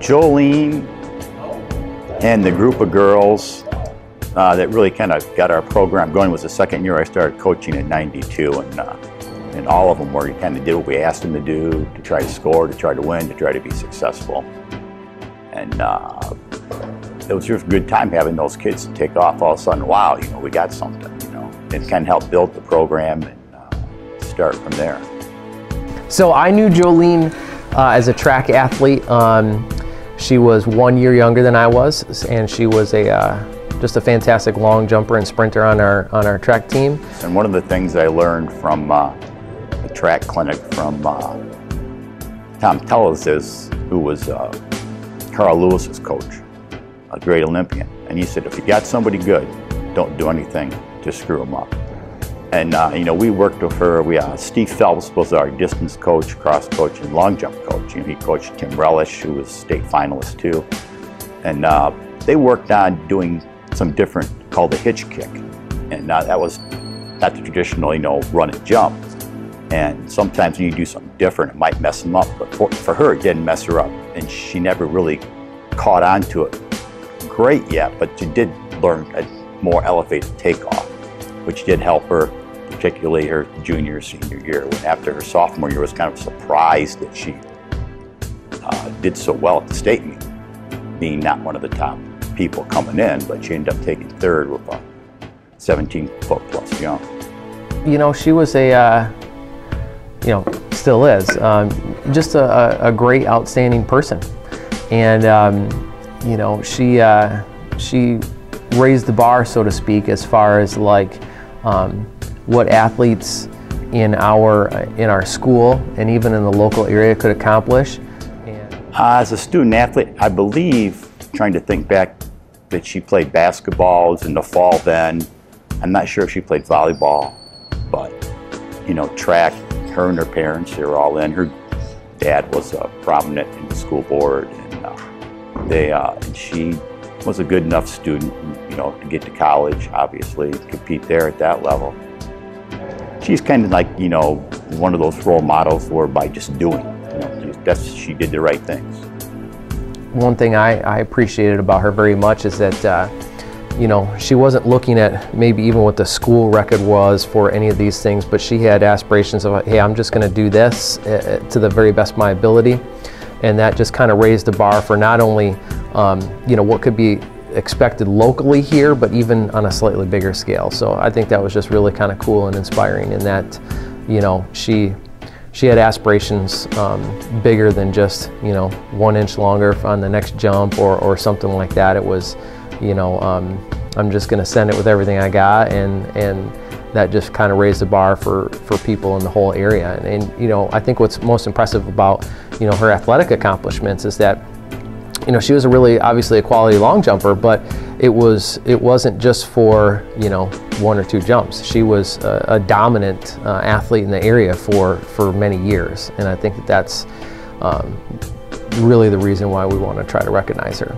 Jolene and the group of girls uh, that really kind of got our program going was the second year I started coaching in 92 and uh, and all of them were kind of did what we asked them to do to try to score, to try to win, to try to be successful. And uh, it was just a good time having those kids to take off all of a sudden, wow, you know, we got something, you know. It kind of helped build the program and uh, start from there. So I knew Jolene uh, as a track athlete. Um, she was one year younger than I was, and she was a uh, just a fantastic long jumper and sprinter on our on our track team. And one of the things I learned from uh, the track clinic from uh, Tom Tellez is, who was uh, Carl Lewis's coach, a great Olympian, and he said, if you got somebody good, don't do anything to screw them up. And uh, you know, we worked with her. We uh, Steve Phelps was our distance coach, cross coach, and long jump coach. You know, he coached Tim Relish, who was state finalist too. And uh, they worked on doing some different called the hitch kick, and uh, that was not the traditional, you know, run and jump. And sometimes when you do something different, it might mess them up. But for, for her, it didn't mess her up, and she never really caught on to it great yet. But she did learn a more elevated takeoff, which did help her particularly her junior, senior year. When after her sophomore year, I was kind of surprised that she uh, did so well at the state meet, being not one of the top people coming in, but she ended up taking third with a 17 foot plus jump. You know, she was a, uh, you know, still is, um, just a, a, great, outstanding person. And, um, you know, she, uh, she raised the bar, so to speak, as far as like, um, what athletes in our in our school and even in the local area could accomplish. Uh, as a student athlete, I believe, trying to think back, that she played basketball in the fall then. I'm not sure if she played volleyball, but you know, track. Her and her parents, they were all in. Her dad was a prominent in the school board, and uh, they uh, and she was a good enough student, you know, to get to college. Obviously, compete there at that level she's kind of like, you know, one of those role models for by just doing. You know, that's she did the right things. One thing I, I appreciated about her very much is that, uh, you know, she wasn't looking at maybe even what the school record was for any of these things, but she had aspirations of, hey, I'm just going to do this uh, to the very best of my ability. And that just kind of raised the bar for not only, um, you know, what could be expected locally here, but even on a slightly bigger scale. So I think that was just really kind of cool and inspiring in that, you know, she she had aspirations um, bigger than just you know one inch longer on the next jump or, or something like that. It was, you know, um, I'm just going to send it with everything I got, and and that just kind of raised the bar for for people in the whole area. And, and you know, I think what's most impressive about you know her athletic accomplishments is that you know, she was a really obviously a quality long jumper, but it was it wasn't just for you know one or two jumps. She was a, a dominant uh, athlete in the area for for many years, and I think that that's um, really the reason why we want to try to recognize her.